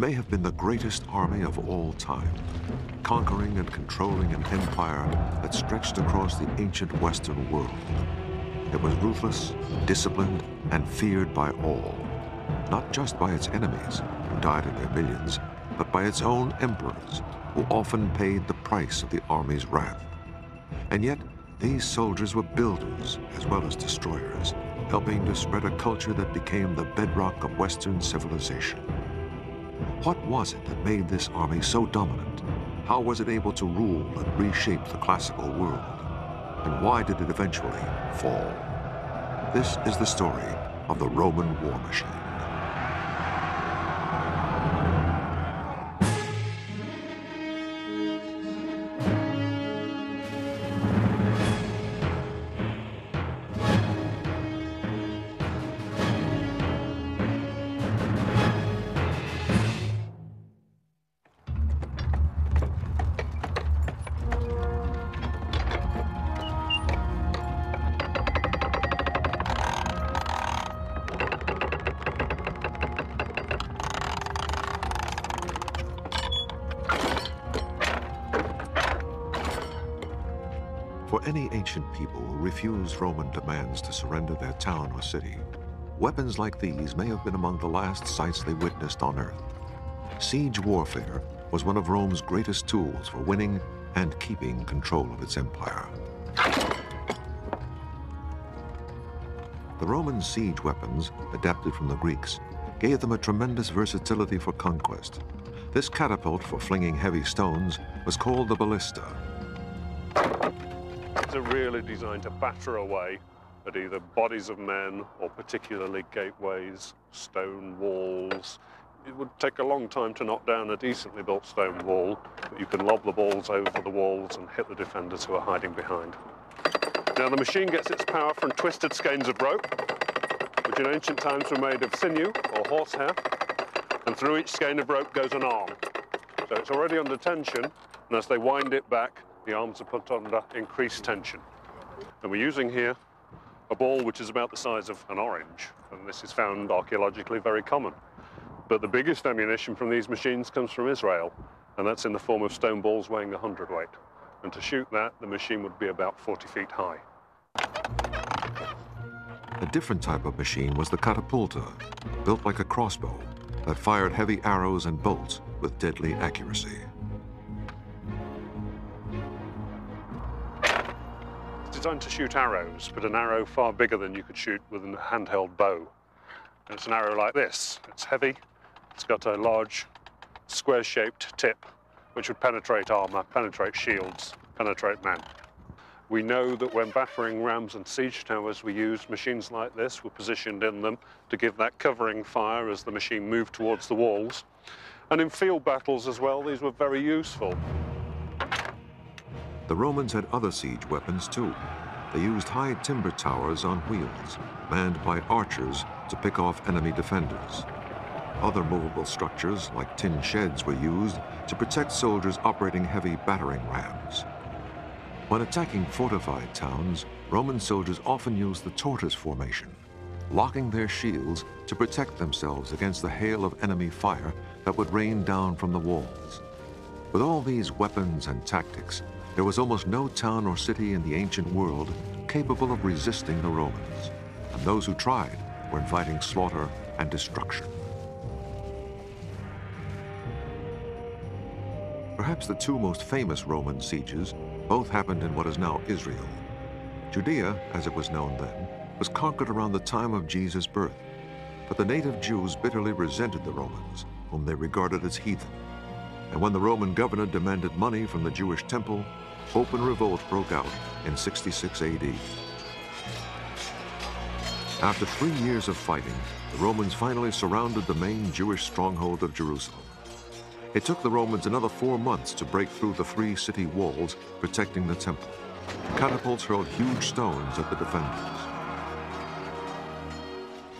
may have been the greatest army of all time, conquering and controlling an empire that stretched across the ancient Western world. It was ruthless, disciplined, and feared by all, not just by its enemies, who died in their millions, but by its own emperors, who often paid the price of the army's wrath. And yet, these soldiers were builders as well as destroyers, helping to spread a culture that became the bedrock of Western civilization. What was it that made this army so dominant? How was it able to rule and reshape the classical world? And why did it eventually fall? This is the story of the Roman war machine. For any ancient people who refused Roman demands to surrender their town or city, weapons like these may have been among the last sights they witnessed on Earth. Siege warfare was one of Rome's greatest tools for winning and keeping control of its empire. The Roman siege weapons, adapted from the Greeks, gave them a tremendous versatility for conquest. This catapult for flinging heavy stones was called the ballista, are really designed to batter away at either bodies of men or particularly gateways, stone walls. It would take a long time to knock down a decently built stone wall, but you can lob the balls over the walls and hit the defenders who are hiding behind. Now the machine gets its power from twisted skeins of rope, which in ancient times were made of sinew or horsehair, and through each skein of rope goes an arm. So it's already under tension, and as they wind it back, the arms are put under increased tension. And we're using here a ball which is about the size of an orange, and this is found archaeologically very common. But the biggest ammunition from these machines comes from Israel, and that's in the form of stone balls weighing 100 weight. And to shoot that, the machine would be about 40 feet high. A different type of machine was the catapulta, built like a crossbow, that fired heavy arrows and bolts with deadly accuracy. Designed to shoot arrows, but an arrow far bigger than you could shoot with a handheld bow. And it's an arrow like this. It's heavy, it's got a large square-shaped tip, which would penetrate armor, penetrate shields, penetrate men. We know that when battering rams and siege towers we used machines like this, were positioned in them to give that covering fire as the machine moved towards the walls. And in field battles as well, these were very useful. The Romans had other siege weapons too. They used high timber towers on wheels, manned by archers to pick off enemy defenders. Other movable structures, like tin sheds, were used to protect soldiers operating heavy battering rams. When attacking fortified towns, Roman soldiers often used the tortoise formation, locking their shields to protect themselves against the hail of enemy fire that would rain down from the walls. With all these weapons and tactics, there was almost no town or city in the ancient world capable of resisting the Romans, and those who tried were inviting slaughter and destruction. Perhaps the two most famous Roman sieges both happened in what is now Israel. Judea, as it was known then, was conquered around the time of Jesus' birth, but the native Jews bitterly resented the Romans, whom they regarded as heathen. And when the Roman governor demanded money from the Jewish temple, open revolt broke out in 66 AD. After three years of fighting, the Romans finally surrounded the main Jewish stronghold of Jerusalem. It took the Romans another four months to break through the three city walls protecting the temple. Catapults hurled huge stones at the defenders.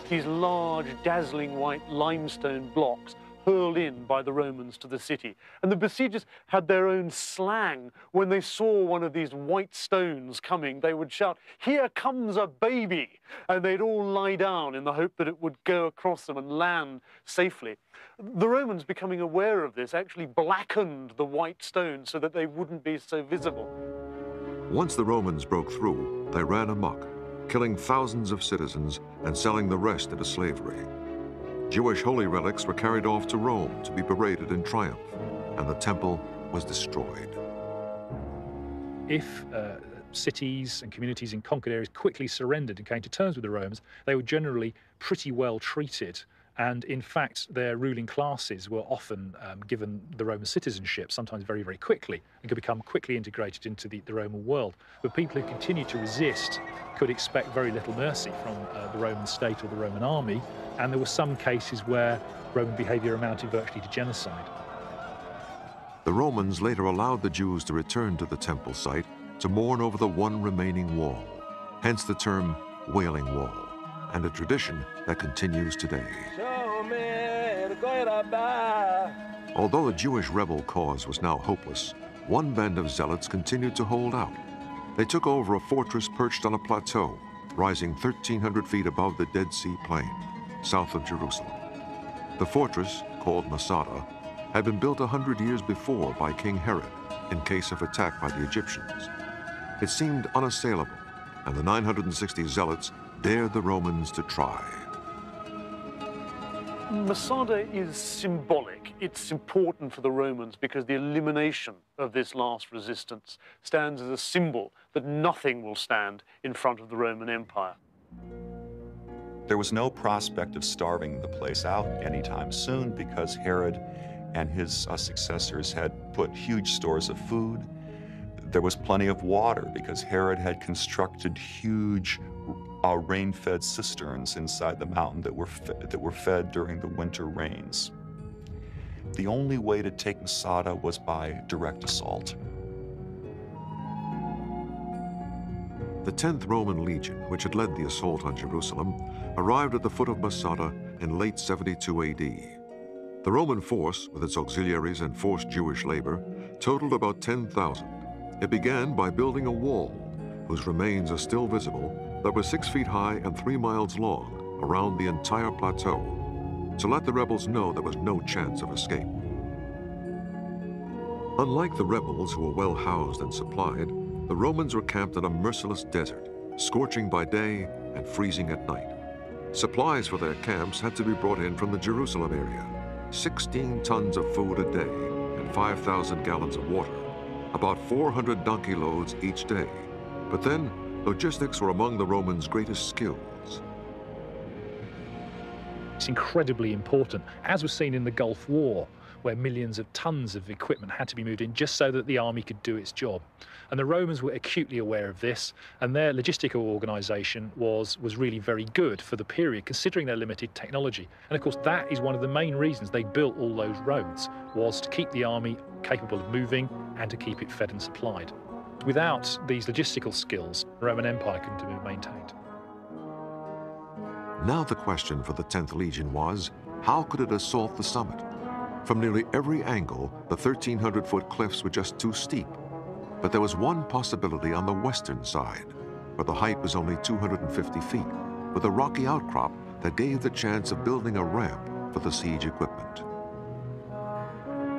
These large, dazzling white limestone blocks hurled in by the Romans to the city. And the besiegers had their own slang. When they saw one of these white stones coming, they would shout, Here comes a baby! And they'd all lie down in the hope that it would go across them and land safely. The Romans, becoming aware of this, actually blackened the white stones so that they wouldn't be so visible. Once the Romans broke through, they ran amok, killing thousands of citizens and selling the rest into slavery. Jewish holy relics were carried off to Rome to be paraded in triumph, and the temple was destroyed. If uh, cities and communities in conquered areas quickly surrendered and came to terms with the Romans, they were generally pretty well treated and in fact, their ruling classes were often um, given the Roman citizenship, sometimes very, very quickly, and could become quickly integrated into the, the Roman world. But people who continued to resist could expect very little mercy from uh, the Roman state or the Roman army, and there were some cases where Roman behavior amounted virtually to genocide. The Romans later allowed the Jews to return to the temple site to mourn over the one remaining wall, hence the term Wailing Wall, and a tradition that continues today. Although the Jewish rebel cause was now hopeless, one band of zealots continued to hold out. They took over a fortress perched on a plateau, rising 1,300 feet above the Dead Sea Plain, south of Jerusalem. The fortress, called Masada, had been built a hundred years before by King Herod in case of attack by the Egyptians. It seemed unassailable, and the 960 zealots dared the Romans to try. Masada is symbolic. It's important for the Romans because the elimination of this last resistance stands as a symbol that nothing will stand in front of the Roman Empire. There was no prospect of starving the place out anytime soon because Herod and his uh, successors had put huge stores of food. There was plenty of water because Herod had constructed huge uh, rain-fed cisterns inside the mountain that were, that were fed during the winter rains. The only way to take Masada was by direct assault. The 10th Roman Legion, which had led the assault on Jerusalem, arrived at the foot of Masada in late 72 AD. The Roman force, with its auxiliaries and forced Jewish labor, totaled about 10,000. It began by building a wall, whose remains are still visible that was six feet high and three miles long around the entire plateau to let the rebels know there was no chance of escape. Unlike the rebels who were well housed and supplied, the Romans were camped in a merciless desert, scorching by day and freezing at night. Supplies for their camps had to be brought in from the Jerusalem area, 16 tons of food a day and 5,000 gallons of water, about 400 donkey loads each day. But then Logistics were among the Romans' greatest skills. It's incredibly important, as was seen in the Gulf War, where millions of tons of equipment had to be moved in just so that the army could do its job. And the Romans were acutely aware of this, and their logistical organisation was, was really very good for the period, considering their limited technology. And of course, that is one of the main reasons they built all those roads, was to keep the army capable of moving and to keep it fed and supplied. Without these logistical skills, the Roman Empire couldn't have been maintained. Now the question for the 10th Legion was, how could it assault the summit? From nearly every angle, the 1,300-foot cliffs were just too steep. But there was one possibility on the western side, where the height was only 250 feet, with a rocky outcrop that gave the chance of building a ramp for the siege equipment.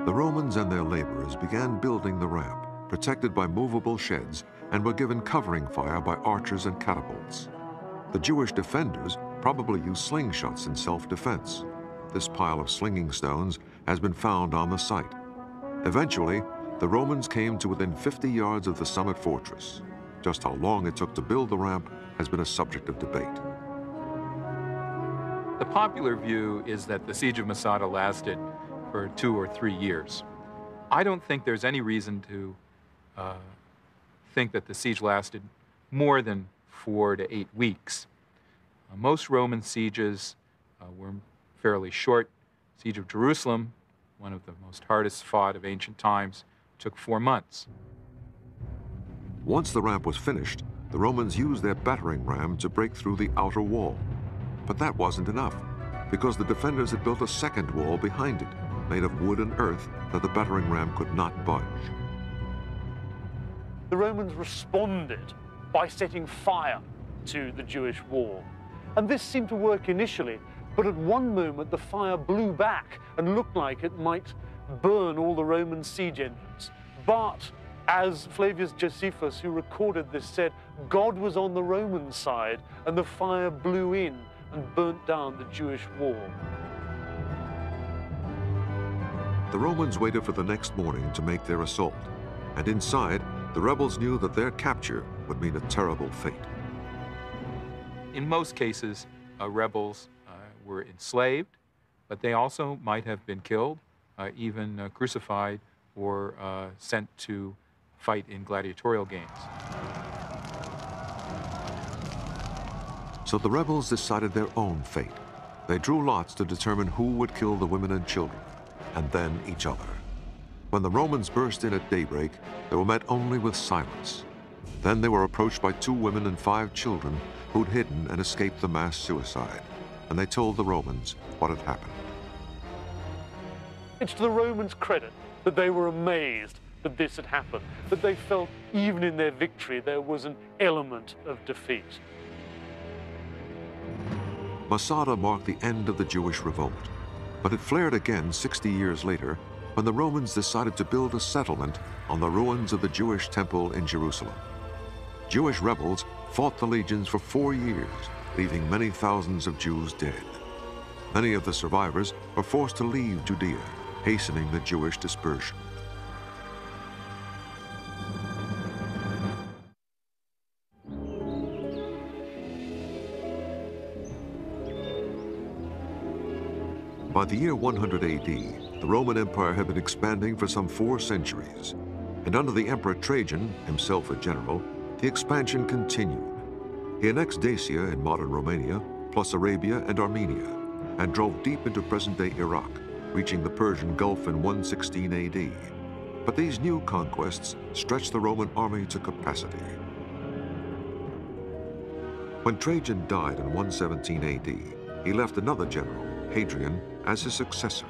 The Romans and their laborers began building the ramp, protected by movable sheds, and were given covering fire by archers and catapults. The Jewish defenders probably used slingshots in self-defense. This pile of slinging stones has been found on the site. Eventually, the Romans came to within 50 yards of the summit fortress. Just how long it took to build the ramp has been a subject of debate. The popular view is that the siege of Masada lasted for two or three years. I don't think there's any reason to uh, think that the siege lasted more than four to eight weeks. Uh, most Roman sieges uh, were fairly short. Siege of Jerusalem, one of the most hardest fought of ancient times, took four months. Once the ramp was finished, the Romans used their battering ram to break through the outer wall. But that wasn't enough, because the defenders had built a second wall behind it, made of wood and earth that the battering ram could not budge. The Romans responded by setting fire to the Jewish wall. And this seemed to work initially, but at one moment the fire blew back and looked like it might burn all the Roman siege engines. But as Flavius Josephus, who recorded this, said, God was on the Roman side and the fire blew in and burnt down the Jewish wall. The Romans waited for the next morning to make their assault, and inside, the rebels knew that their capture would mean a terrible fate. In most cases, uh, rebels uh, were enslaved, but they also might have been killed, uh, even uh, crucified, or uh, sent to fight in gladiatorial games. So the rebels decided their own fate. They drew lots to determine who would kill the women and children, and then each other. When the Romans burst in at daybreak, they were met only with silence. Then they were approached by two women and five children who'd hidden and escaped the mass suicide, and they told the Romans what had happened. It's to the Romans' credit that they were amazed that this had happened, that they felt even in their victory there was an element of defeat. Masada marked the end of the Jewish revolt, but it flared again 60 years later when the Romans decided to build a settlement on the ruins of the Jewish temple in Jerusalem. Jewish rebels fought the legions for four years, leaving many thousands of Jews dead. Many of the survivors were forced to leave Judea, hastening the Jewish dispersion. By the year 100 AD, the Roman Empire had been expanding for some four centuries, and under the Emperor Trajan, himself a general, the expansion continued. He annexed Dacia in modern Romania, plus Arabia and Armenia, and drove deep into present-day Iraq, reaching the Persian Gulf in 116 AD. But these new conquests stretched the Roman army to capacity. When Trajan died in 117 AD, he left another general, Hadrian, as his successor.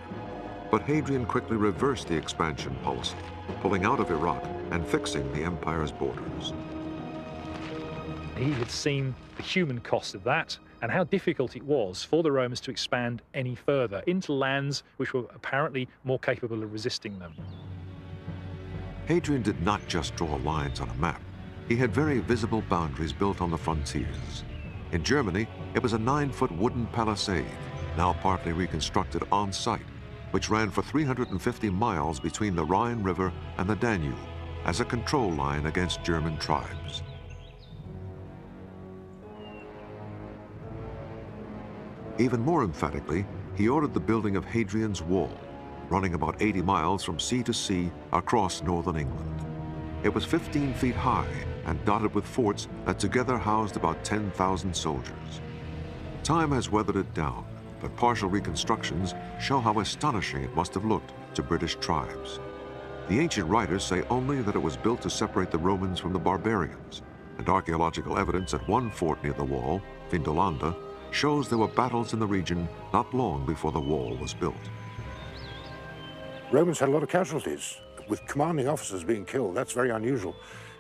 But Hadrian quickly reversed the expansion policy, pulling out of Iraq and fixing the empire's borders. He had seen the human cost of that and how difficult it was for the Romans to expand any further into lands which were apparently more capable of resisting them. Hadrian did not just draw lines on a map. He had very visible boundaries built on the frontiers. In Germany, it was a nine-foot wooden palisade now partly reconstructed on site, which ran for 350 miles between the Rhine River and the Danube as a control line against German tribes. Even more emphatically, he ordered the building of Hadrian's Wall, running about 80 miles from sea to sea across northern England. It was 15 feet high and dotted with forts that together housed about 10,000 soldiers. Time has weathered it down, but partial reconstructions show how astonishing it must have looked to British tribes. The ancient writers say only that it was built to separate the Romans from the barbarians, and archaeological evidence at one fort near the wall, Vindolanda, shows there were battles in the region not long before the wall was built. Romans had a lot of casualties, with commanding officers being killed. That's very unusual.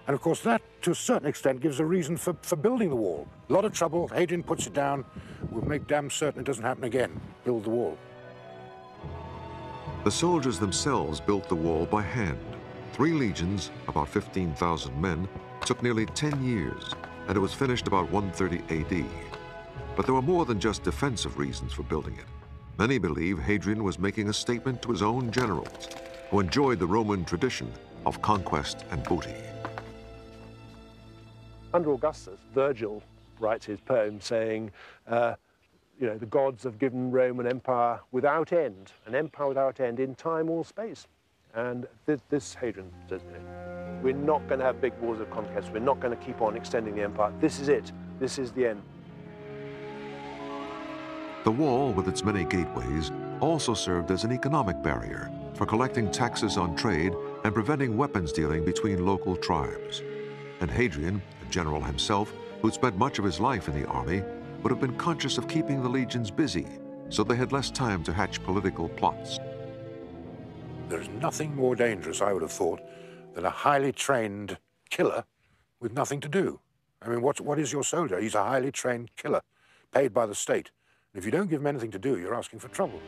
And of course, that, to a certain extent, gives a reason for, for building the wall. A lot of trouble. Hadrian puts it down. We'll make damn certain it doesn't happen again. Build the wall. The soldiers themselves built the wall by hand. Three legions, about 15,000 men, took nearly 10 years, and it was finished about 130 AD. But there were more than just defensive reasons for building it. Many believe Hadrian was making a statement to his own generals, who enjoyed the Roman tradition of conquest and booty. Under Augustus, Virgil writes his poem saying, uh, you know, the gods have given Rome an empire without end, an empire without end in time or space. And this, this Hadrian says, you know, we're not going to have big wars of conquest. We're not going to keep on extending the empire. This is it. This is the end. The wall, with its many gateways, also served as an economic barrier for collecting taxes on trade and preventing weapons dealing between local tribes. And Hadrian, general himself, who'd spent much of his life in the army, would have been conscious of keeping the legions busy so they had less time to hatch political plots. There is nothing more dangerous, I would have thought, than a highly trained killer with nothing to do. I mean, what, what is your soldier? He's a highly trained killer, paid by the state. And if you don't give him anything to do, you're asking for trouble.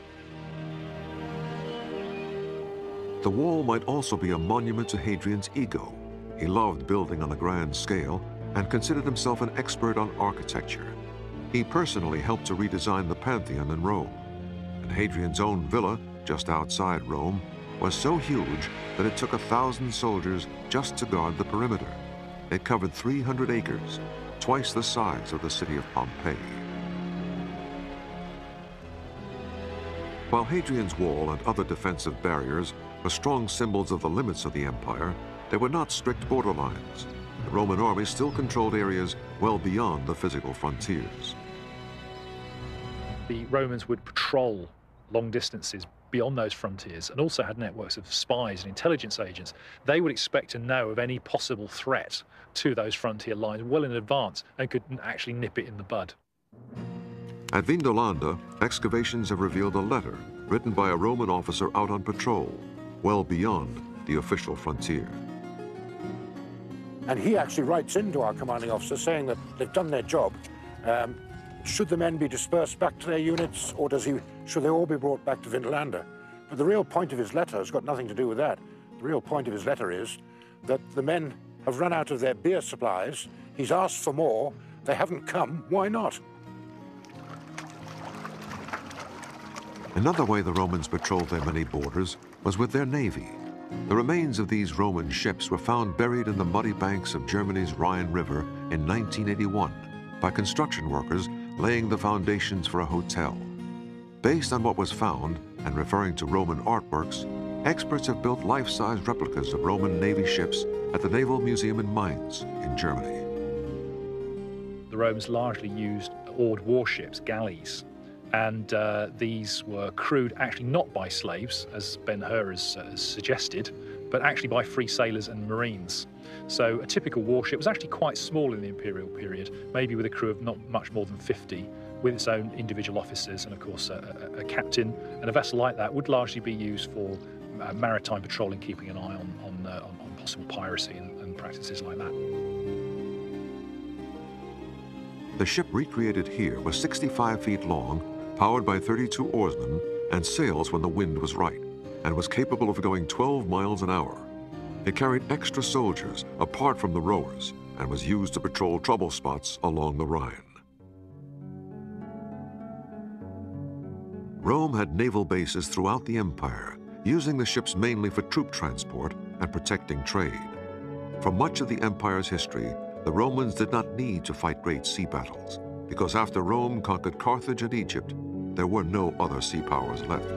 The wall might also be a monument to Hadrian's ego. He loved building on a grand scale and considered himself an expert on architecture. He personally helped to redesign the Pantheon in Rome. And Hadrian's own villa, just outside Rome, was so huge that it took a thousand soldiers just to guard the perimeter. It covered 300 acres, twice the size of the city of Pompeii. While Hadrian's Wall and other defensive barriers were strong symbols of the limits of the empire, they were not strict borderlines. The Roman army still controlled areas well beyond the physical frontiers. The Romans would patrol long distances beyond those frontiers and also had networks of spies and intelligence agents. They would expect to know of any possible threat to those frontier lines well in advance and could actually nip it in the bud. At Vindolanda, excavations have revealed a letter written by a Roman officer out on patrol, well beyond the official frontier. And he actually writes into our commanding officer saying that they've done their job. Um, should the men be dispersed back to their units, or does he, should they all be brought back to Vindolanda? But the real point of his letter has got nothing to do with that. The real point of his letter is that the men have run out of their beer supplies. He's asked for more. They haven't come. Why not? Another way the Romans patrolled their many borders was with their navy. The remains of these Roman ships were found buried in the muddy banks of Germany's Rhine River in 1981 by construction workers laying the foundations for a hotel. Based on what was found and referring to Roman artworks, experts have built life-size replicas of Roman Navy ships at the Naval Museum in Mainz in Germany. The Romans largely used oared warships, galleys, and uh, these were crewed actually not by slaves, as Ben Hur has, uh, suggested, but actually by free sailors and marines. So a typical warship was actually quite small in the imperial period, maybe with a crew of not much more than 50, with its own individual officers and, of course, a, a, a captain. And a vessel like that would largely be used for uh, maritime patrolling, keeping an eye on, on, uh, on, on possible piracy and, and practices like that. The ship recreated here was 65 feet long powered by 32 oarsmen and sails when the wind was right, and was capable of going 12 miles an hour. It carried extra soldiers apart from the rowers and was used to patrol trouble spots along the Rhine. Rome had naval bases throughout the empire, using the ships mainly for troop transport and protecting trade. For much of the empire's history, the Romans did not need to fight great sea battles because after Rome conquered Carthage and Egypt, there were no other sea powers left.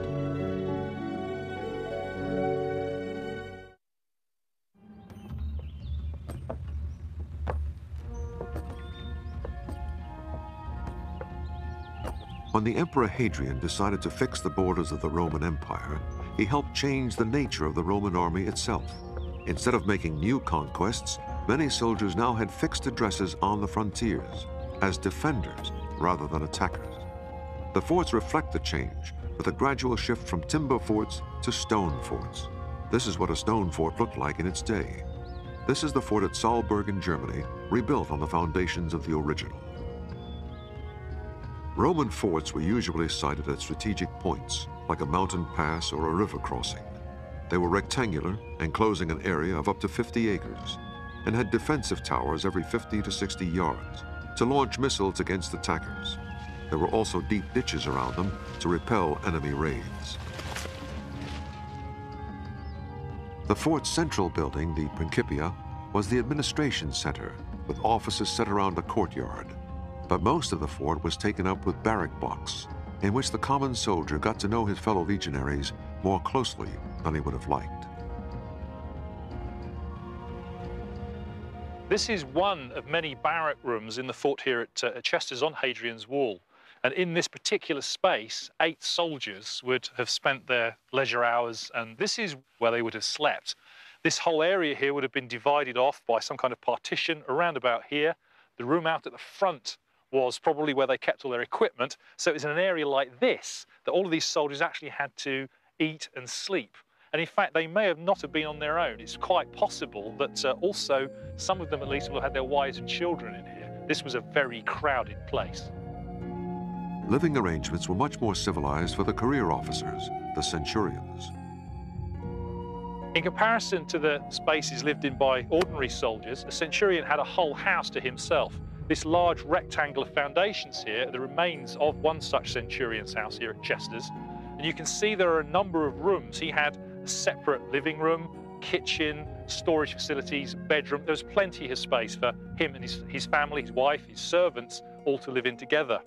When the Emperor Hadrian decided to fix the borders of the Roman Empire, he helped change the nature of the Roman army itself. Instead of making new conquests, many soldiers now had fixed addresses on the frontiers as defenders rather than attackers. The forts reflect the change with a gradual shift from timber forts to stone forts. This is what a stone fort looked like in its day. This is the fort at Saalburg in Germany, rebuilt on the foundations of the original. Roman forts were usually sited at strategic points, like a mountain pass or a river crossing. They were rectangular, enclosing an area of up to 50 acres, and had defensive towers every 50 to 60 yards to launch missiles against attackers. There were also deep ditches around them to repel enemy raids. The fort's central building, the Principia, was the administration center, with offices set around a courtyard. But most of the fort was taken up with barrack blocks, in which the common soldier got to know his fellow legionaries more closely than he would have liked. This is one of many barrack rooms in the fort here at, uh, Chesters on Hadrian's Wall. And in this particular space, eight soldiers would have spent their leisure hours, and this is where they would have slept. This whole area here would have been divided off by some kind of partition around about here. The room out at the front was probably where they kept all their equipment. So it was in an area like this that all of these soldiers actually had to eat and sleep. And in fact, they may have not have been on their own. It's quite possible that uh, also some of them at least will have had their wives and children in here. This was a very crowded place. Living arrangements were much more civilized for the career officers, the centurions. In comparison to the spaces lived in by ordinary soldiers, a centurion had a whole house to himself. This large rectangle of foundations here are the remains of one such centurion's house here at Chesters. And you can see there are a number of rooms. He had a separate living room, kitchen, storage facilities, bedroom. There was plenty of space for him and his, his family, his wife, his servants, all to live in together.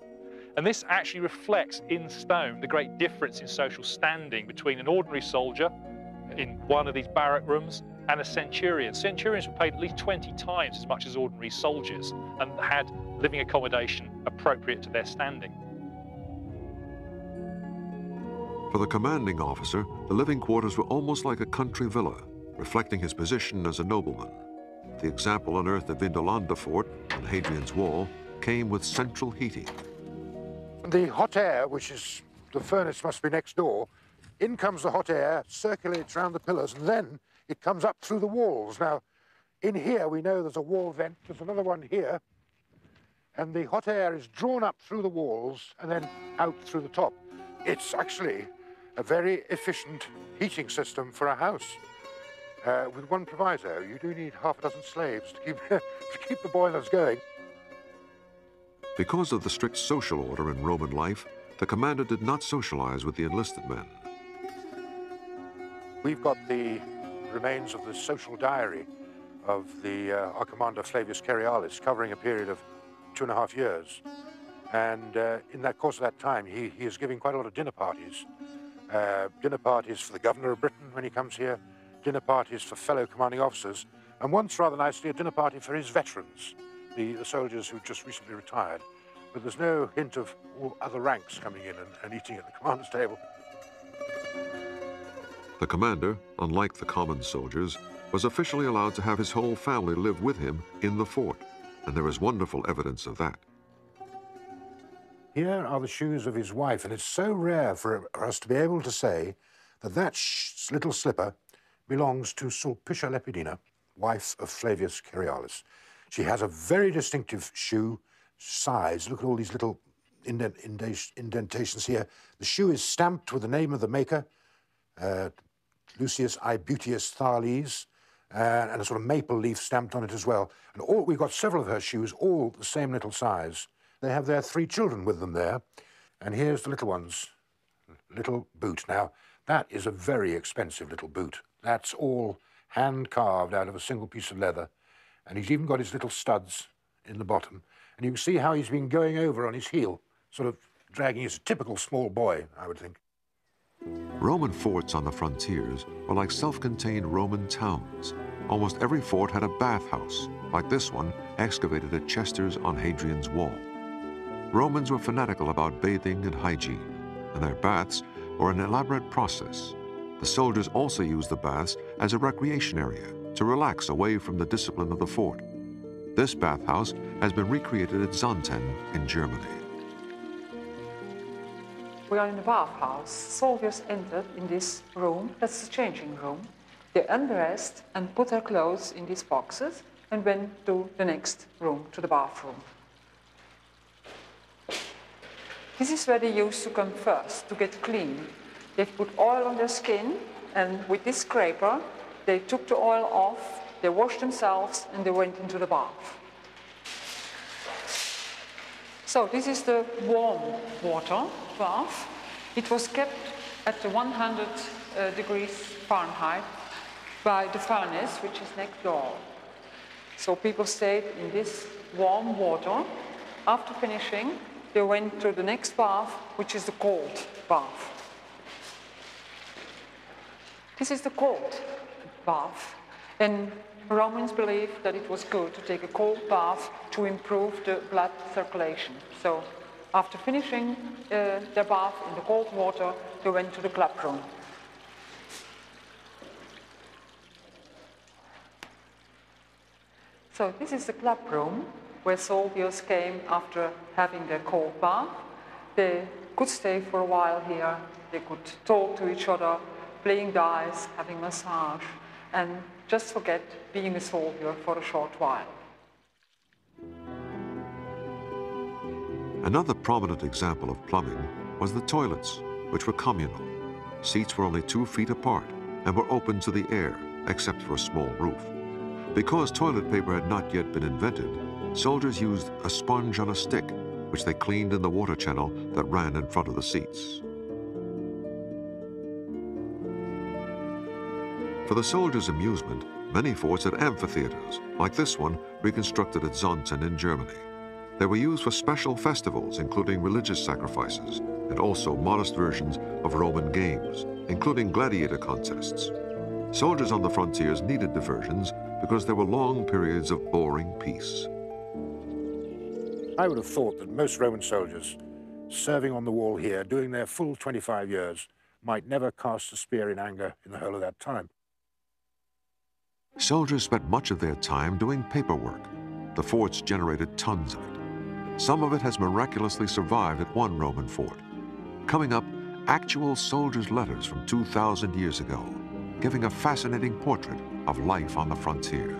And this actually reflects in stone the great difference in social standing between an ordinary soldier in one of these barrack rooms and a centurion. Centurions were paid at least 20 times as much as ordinary soldiers and had living accommodation appropriate to their standing. For the commanding officer, the living quarters were almost like a country villa, reflecting his position as a nobleman. The example unearthed at Vindolanda Fort on Hadrian's Wall came with central heating. The hot air, which is the furnace must be next door, in comes the hot air, circulates around the pillars, and then it comes up through the walls. Now, in here we know there's a wall vent, there's another one here, and the hot air is drawn up through the walls and then out through the top. It's actually a very efficient heating system for a house. Uh, with one proviso, you do need half a dozen slaves to keep, to keep the boilers going. Because of the strict social order in Roman life, the commander did not socialize with the enlisted men. We've got the remains of the social diary of the uh, our commander Flavius Cerealis, covering a period of two and a half years. And uh, in that course of that time, he, he is giving quite a lot of dinner parties. Uh, dinner parties for the governor of Britain when he comes here, dinner parties for fellow commanding officers, and once, rather nicely, a dinner party for his veterans, the, the soldiers who just recently retired. But there's no hint of other ranks coming in and, and eating at the commander's table. The commander, unlike the common soldiers, was officially allowed to have his whole family live with him in the fort, and there is wonderful evidence of that. Here are the shoes of his wife, and it's so rare for us to be able to say that that little slipper belongs to Sulpicia Lepidina, wife of Flavius Cerealis. She has a very distinctive shoe size. Look at all these little indent indentations here. The shoe is stamped with the name of the maker, uh, Lucius Aebutius Thales, uh, and a sort of maple leaf stamped on it as well. And all, we've got several of her shoes, all the same little size. They have their three children with them there. And here's the little one's little boot. Now, that is a very expensive little boot. That's all hand carved out of a single piece of leather. And he's even got his little studs in the bottom. And you can see how he's been going over on his heel, sort of dragging his typical small boy, I would think. Roman forts on the frontiers were like self-contained Roman towns. Almost every fort had a bathhouse, like this one excavated at Chesters on Hadrian's Wall. Romans were fanatical about bathing and hygiene, and their baths were an elaborate process. The soldiers also used the baths as a recreation area to relax away from the discipline of the fort. This bathhouse has been recreated at Xanten in Germany. We are in the bathhouse. Soldiers entered in this room, that's the changing room. They undressed and put their clothes in these boxes and went to the next room, to the bathroom. This is where they used to come first, to get clean. They put oil on their skin, and with this scraper, they took the oil off, they washed themselves, and they went into the bath. So this is the warm water bath. It was kept at the 100 uh, degrees Fahrenheit by the furnace, which is next door. So people stayed in this warm water. After finishing, they went to the next bath, which is the cold bath. This is the cold bath. And Romans believed that it was good to take a cold bath to improve the blood circulation. So after finishing uh, their bath in the cold water, they went to the club room. So this is the club room where soldiers came after having their cold bath. They could stay for a while here, they could talk to each other, playing dice, having massage, and just forget being a soldier for a short while. Another prominent example of plumbing was the toilets, which were communal. Seats were only two feet apart and were open to the air, except for a small roof. Because toilet paper had not yet been invented, soldiers used a sponge on a stick, which they cleaned in the water channel that ran in front of the seats. For the soldiers' amusement, many forts had amphitheaters, like this one reconstructed at Xanten in Germany. They were used for special festivals, including religious sacrifices, and also modest versions of Roman games, including gladiator contests. Soldiers on the frontiers needed diversions because there were long periods of boring peace. I would have thought that most Roman soldiers serving on the wall here, doing their full 25 years, might never cast a spear in anger in the whole of that time. Soldiers spent much of their time doing paperwork. The forts generated tons of it. Some of it has miraculously survived at one Roman fort. Coming up, actual soldiers' letters from 2,000 years ago, giving a fascinating portrait of life on the frontier.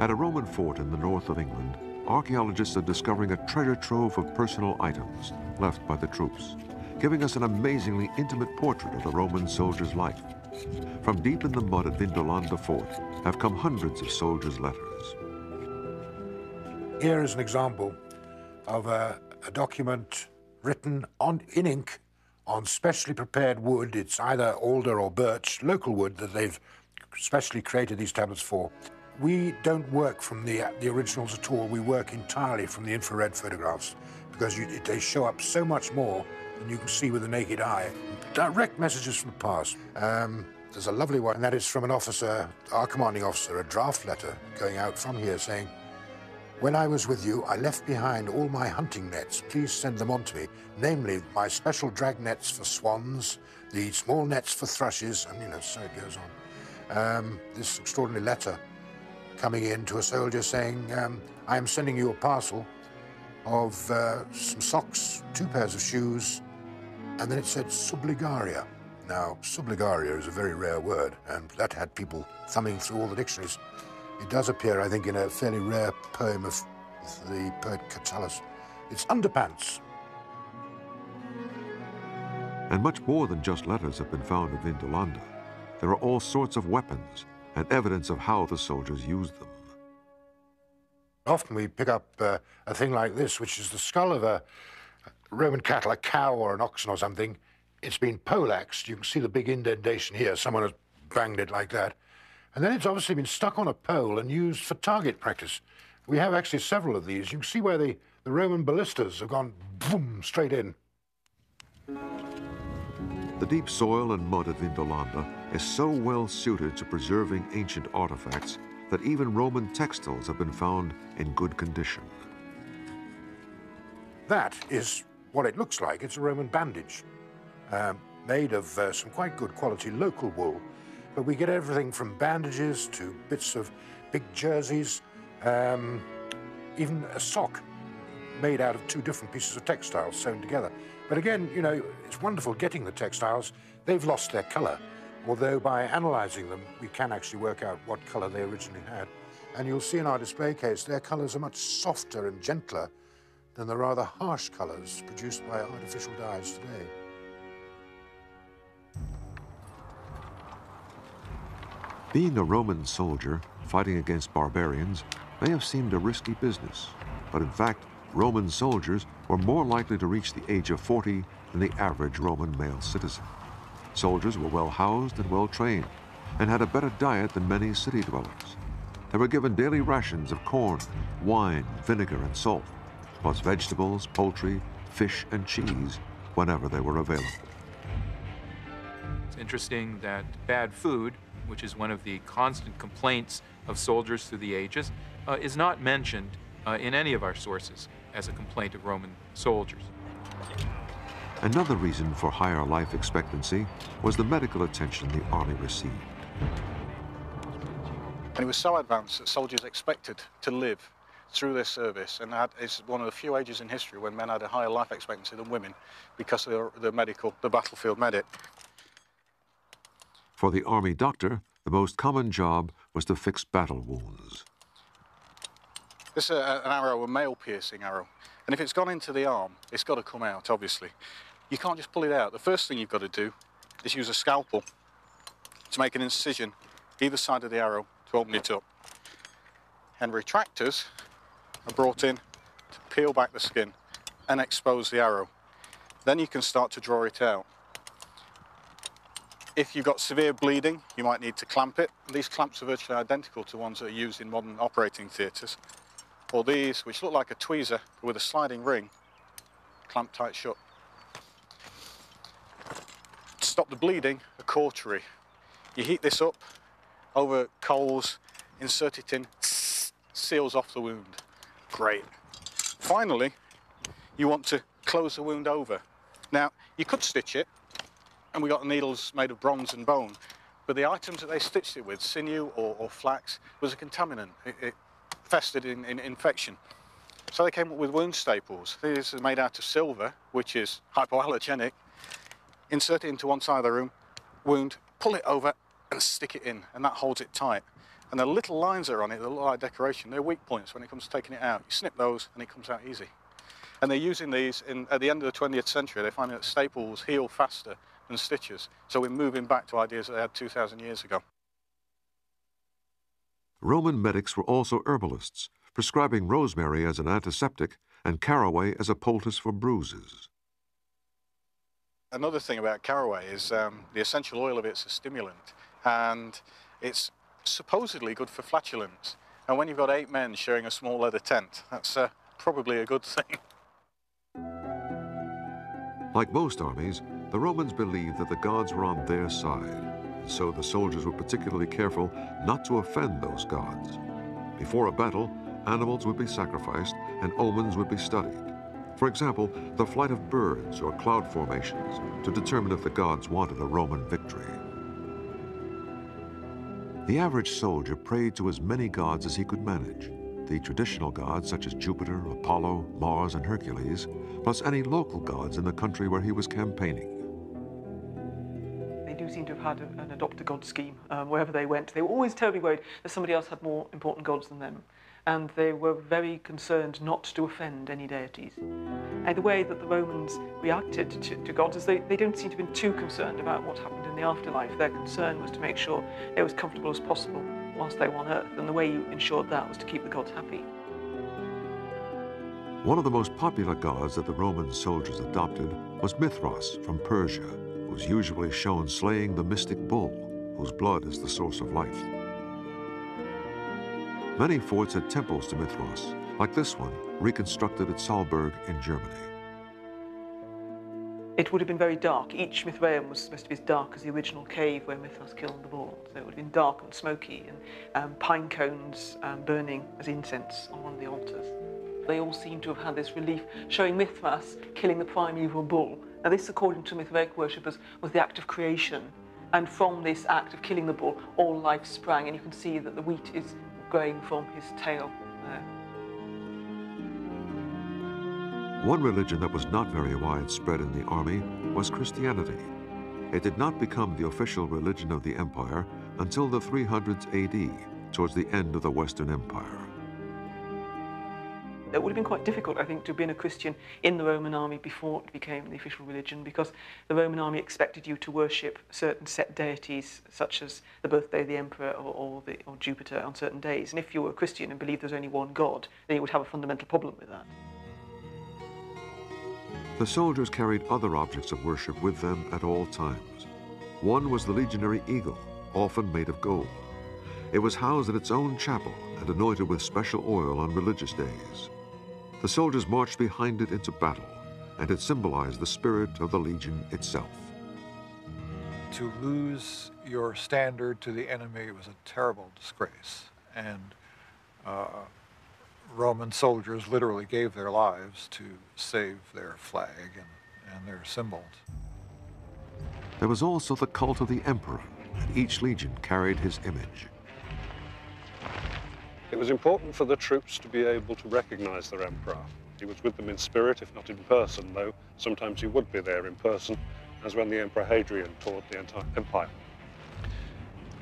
At a Roman fort in the north of England, archaeologists are discovering a treasure trove of personal items left by the troops, giving us an amazingly intimate portrait of the Roman soldier's life. From deep in the mud at Vindolanda Fort have come hundreds of soldiers' letters. Here is an example of a, a document written on, in ink on specially prepared wood. It's either alder or birch, local wood that they've specially created these tablets for. We don't work from the, the originals at all. We work entirely from the infrared photographs because you, they show up so much more than you can see with the naked eye. Direct messages from the past. Um, there's a lovely one, and that is from an officer, our commanding officer, a draft letter going out from here saying, when I was with you, I left behind all my hunting nets. Please send them on to me, namely my special drag nets for swans, the small nets for thrushes, and you know, so it goes on. Um, this extraordinary letter coming in to a soldier saying, um, I am sending you a parcel of uh, some socks, two pairs of shoes, and then it said subligaria. Now, subligaria is a very rare word, and that had people thumbing through all the dictionaries. It does appear, I think, in a fairly rare poem of the poet Catullus. It's underpants. And much more than just letters have been found at Vindolanda. There are all sorts of weapons and evidence of how the soldiers used them. Often we pick up uh, a thing like this, which is the skull of a Roman cattle, a cow or an oxen or something. It's been poleaxed. You can see the big indentation here. Someone has banged it like that. And then it's obviously been stuck on a pole and used for target practice. We have actually several of these. You can see where the, the Roman ballistas have gone boom, straight in. The deep soil and mud of Vindolanda is so well suited to preserving ancient artifacts that even Roman textiles have been found in good condition. That is what it looks like. It's a Roman bandage um, made of uh, some quite good quality local wool. But we get everything from bandages to bits of big jerseys, um, even a sock made out of two different pieces of textiles sewn together. But again, you know, it's wonderful getting the textiles. They've lost their color, although by analyzing them, we can actually work out what color they originally had. And you'll see in our display case, their colors are much softer and gentler than the rather harsh colors produced by artificial dyes today. Being a Roman soldier fighting against barbarians may have seemed a risky business, but in fact, Roman soldiers were more likely to reach the age of 40 than the average Roman male citizen. Soldiers were well housed and well trained and had a better diet than many city dwellers. They were given daily rations of corn, wine, vinegar, and salt, plus vegetables, poultry, fish, and cheese whenever they were available. It's interesting that bad food, which is one of the constant complaints of soldiers through the ages, uh, is not mentioned uh, in any of our sources as a complaint of Roman soldiers. Another reason for higher life expectancy was the medical attention the army received. And it was so advanced that soldiers expected to live through their service, and had, it's one of the few ages in history when men had a higher life expectancy than women because of the, the medical, the battlefield medic. For the army doctor, the most common job was to fix battle wounds. This is a, an arrow, a mail piercing arrow, and if it's gone into the arm, it's got to come out, obviously. You can't just pull it out. The first thing you've got to do is use a scalpel to make an incision either side of the arrow to open it up. And retractors are brought in to peel back the skin and expose the arrow. Then you can start to draw it out. If you've got severe bleeding, you might need to clamp it. These clamps are virtually identical to ones that are used in modern operating theatres. Or these, which look like a tweezer with a sliding ring, clamp tight shut. To stop the bleeding, a cautery. You heat this up over coals, insert it in, seals off the wound. Great. Finally, you want to close the wound over. Now, you could stitch it, and we got the needles made of bronze and bone, but the items that they stitched it with, sinew or, or flax, was a contaminant. It, it festered in, in, infection. So they came up with wound staples. These are made out of silver, which is hypoallergenic. Insert it into one side of the room, wound, pull it over and stick it in, and that holds it tight. And the little lines that are on it, the little like decoration, they're weak points when it comes to taking it out. You snip those and it comes out easy. And they're using these in, at the end of the 20th century. They're finding that staples heal faster than stitches. So we're moving back to ideas that they had 2,000 years ago. Roman medics were also herbalists, prescribing rosemary as an antiseptic and caraway as a poultice for bruises. Another thing about caraway is um, the essential oil of it's a stimulant, and it's supposedly good for flatulence. And when you've got eight men sharing a small leather tent, that's uh, probably a good thing. Like most armies, the Romans believed that the gods were on their side, and so the soldiers were particularly careful not to offend those gods. Before a battle, animals would be sacrificed and omens would be studied. For example, the flight of birds or cloud formations to determine if the gods wanted a Roman victory. The average soldier prayed to as many gods as he could manage. The traditional gods such as Jupiter, Apollo, Mars, and Hercules, plus any local gods in the country where he was campaigning. They do seem to have had an adopt a god scheme um, wherever they went. They were always terribly worried that somebody else had more important gods than them and they were very concerned not to offend any deities. And the way that the Romans reacted to, to gods is they, they don't seem to have been too concerned about what happened in the afterlife. Their concern was to make sure they were as comfortable as possible whilst they were on Earth, and the way you ensured that was to keep the gods happy. One of the most popular gods that the Roman soldiers adopted was Mithras from Persia, who was usually shown slaying the mystic bull, whose blood is the source of life. Many forts had temples to Mithras, like this one, reconstructed at Saalburg in Germany. It would have been very dark. Each Mithraeum was supposed to be as dark as the original cave where Mithras killed the bull. So it would have been dark and smoky, and um, pine cones um, burning as incense on one of the altars. They all seem to have had this relief showing Mithras killing the primeval bull. Now this, according to Mithraic worshippers, was the act of creation. And from this act of killing the bull, all life sprang. And you can see that the wheat is growing from his tail there. One religion that was not very widespread in the army was Christianity. It did not become the official religion of the empire until the 300s AD, towards the end of the Western Empire. It would have been quite difficult, I think, to have been a Christian in the Roman army before it became the official religion because the Roman army expected you to worship certain set deities, such as the birthday of the emperor or, or, the, or Jupiter on certain days. And if you were a Christian and believed there's only one God, then you would have a fundamental problem with that. The soldiers carried other objects of worship with them at all times. One was the legionary eagle, often made of gold. It was housed in its own chapel and anointed with special oil on religious days. The soldiers marched behind it into battle, and it symbolized the spirit of the legion itself. To lose your standard to the enemy was a terrible disgrace, and uh, Roman soldiers literally gave their lives to save their flag and, and their symbols. There was also the cult of the emperor, and each legion carried his image. It was important for the troops to be able to recognize their emperor. He was with them in spirit, if not in person, though sometimes he would be there in person, as when the Emperor Hadrian toured the entire empire.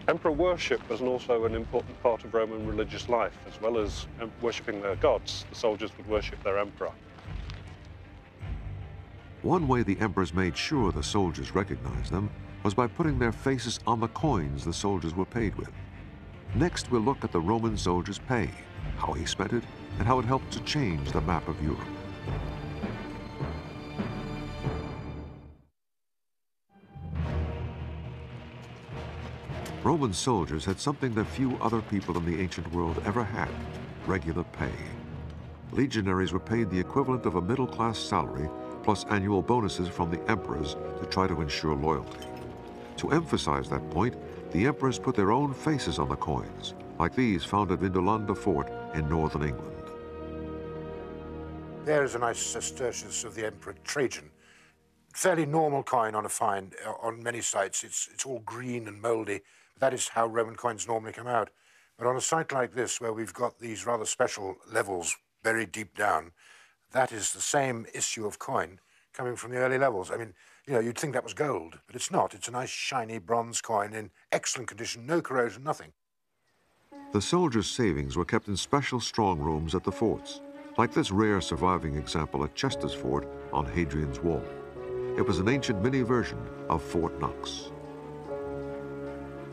Emperor worship was also an important part of Roman religious life. As well as um, worshipping their gods, the soldiers would worship their emperor. One way the emperors made sure the soldiers recognized them was by putting their faces on the coins the soldiers were paid with. Next, we'll look at the Roman soldier's pay, how he spent it, and how it helped to change the map of Europe. Roman soldiers had something that few other people in the ancient world ever had, regular pay. Legionaries were paid the equivalent of a middle-class salary plus annual bonuses from the emperors to try to ensure loyalty. To emphasize that point, the emperors put their own faces on the coins, like these found at Vindolanda Fort in northern England. There is a nice sestertius of the Emperor Trajan. Fairly normal coin on a find uh, on many sites. It's, it's all green and mouldy. That is how Roman coins normally come out. But on a site like this, where we've got these rather special levels buried deep down, that is the same issue of coin coming from the early levels. I mean, you know, you'd think that was gold, but it's not. It's a nice, shiny bronze coin in excellent condition, no corrosion, nothing. The soldiers' savings were kept in special strong rooms at the forts, like this rare surviving example at Chesters Fort on Hadrian's Wall. It was an ancient mini version of Fort Knox.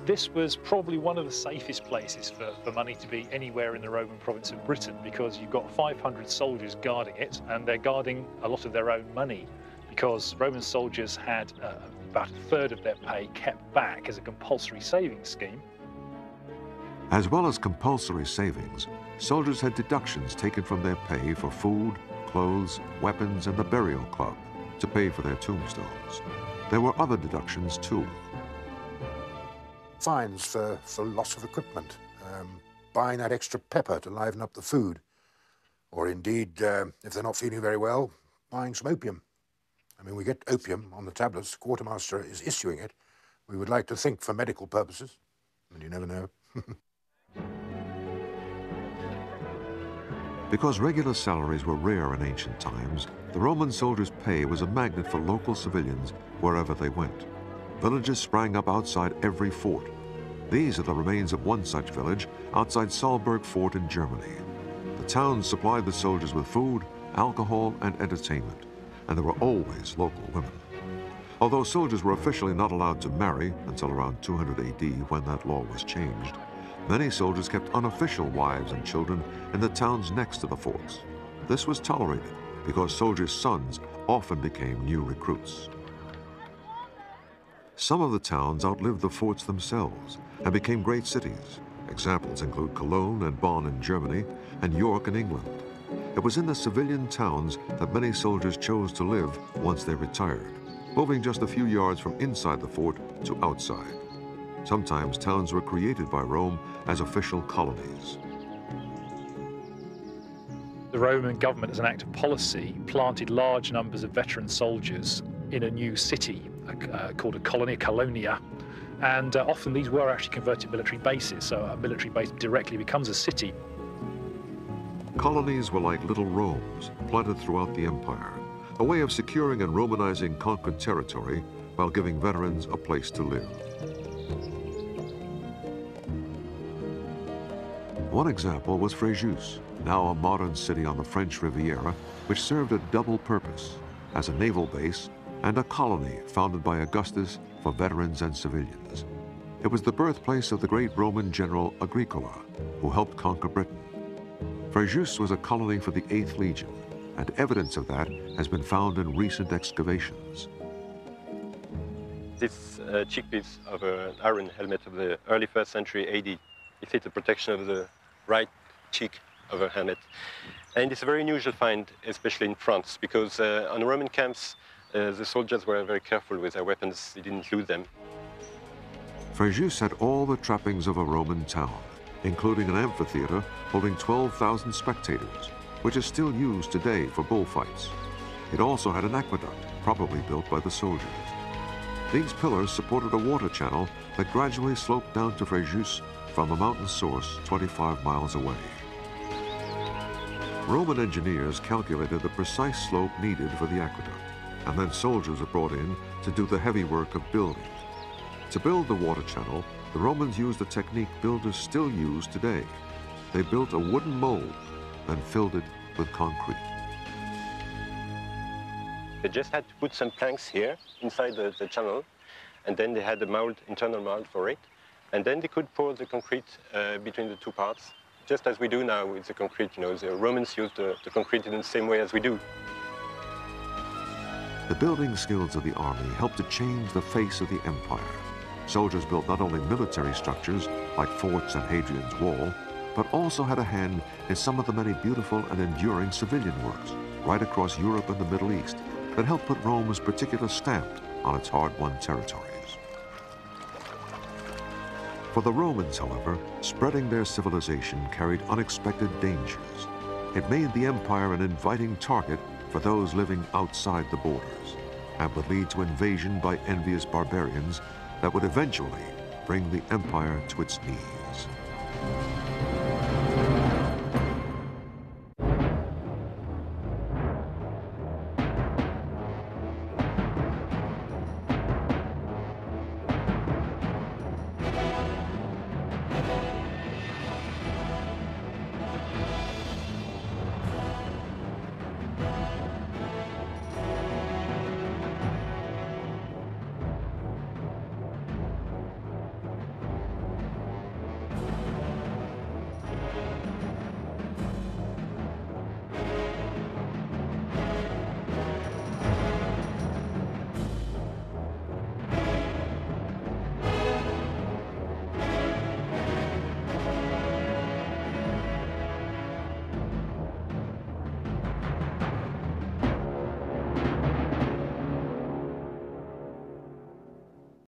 This was probably one of the safest places for, for money to be anywhere in the Roman province of Britain because you've got 500 soldiers guarding it and they're guarding a lot of their own money because Roman soldiers had uh, about a third of their pay kept back as a compulsory savings scheme. As well as compulsory savings, soldiers had deductions taken from their pay for food, clothes, weapons, and the burial club to pay for their tombstones. There were other deductions too fines for, for loss of equipment, um, buying that extra pepper to liven up the food, or indeed, uh, if they're not feeling very well, buying some opium. I mean, we get opium on the tablets. Quartermaster is issuing it. We would like to think for medical purposes, and you never know. because regular salaries were rare in ancient times, the Roman soldiers' pay was a magnet for local civilians wherever they went. Villages sprang up outside every fort. These are the remains of one such village outside Saalburg Fort in Germany. The town supplied the soldiers with food, alcohol, and entertainment, and there were always local women. Although soldiers were officially not allowed to marry until around 200 AD when that law was changed, many soldiers kept unofficial wives and children in the towns next to the forts. This was tolerated because soldiers' sons often became new recruits. Some of the towns outlived the forts themselves and became great cities. Examples include Cologne and Bonn in Germany and York in England. It was in the civilian towns that many soldiers chose to live once they retired, moving just a few yards from inside the fort to outside. Sometimes towns were created by Rome as official colonies. The Roman government, as an act of policy, planted large numbers of veteran soldiers in a new city uh, called a colony, colonia. And uh, often these were actually converted military bases, so a military base directly becomes a city. Colonies were like little Romes, planted throughout the empire, a way of securing and Romanizing conquered territory while giving veterans a place to live. One example was Fréjus, now a modern city on the French Riviera, which served a double purpose, as a naval base and a colony founded by Augustus for veterans and civilians. It was the birthplace of the great Roman general Agricola, who helped conquer Britain. Fréjus was a colony for the 8th Legion, and evidence of that has been found in recent excavations. This uh, cheekpiece of an iron helmet of the early 1st century AD. It is the protection of the right cheek of a helmet. And it's a very unusual find, especially in France, because uh, on Roman camps, uh, the soldiers were very careful with their weapons. They didn't lose them. Fréjus had all the trappings of a Roman town, including an amphitheater holding 12,000 spectators, which is still used today for bullfights. It also had an aqueduct, probably built by the soldiers. These pillars supported a water channel that gradually sloped down to Fréjus from a mountain source 25 miles away. Roman engineers calculated the precise slope needed for the aqueduct, and then soldiers were brought in to do the heavy work of building. To build the water channel, the Romans used a technique builders still use today. They built a wooden mold and filled it with concrete. They just had to put some planks here inside the, the channel, and then they had a mold, internal mold for it. And then they could pour the concrete uh, between the two parts, just as we do now with the concrete. You know, the Romans used the, the concrete in the same way as we do. The building skills of the army helped to change the face of the empire. Soldiers built not only military structures like forts and Hadrian's Wall, but also had a hand in some of the many beautiful and enduring civilian works right across Europe and the Middle East that helped put Rome's particular stamp on its hard-won territories. For the Romans, however, spreading their civilization carried unexpected dangers. It made the empire an inviting target for those living outside the borders and would lead to invasion by envious barbarians that would eventually bring the empire to its knees.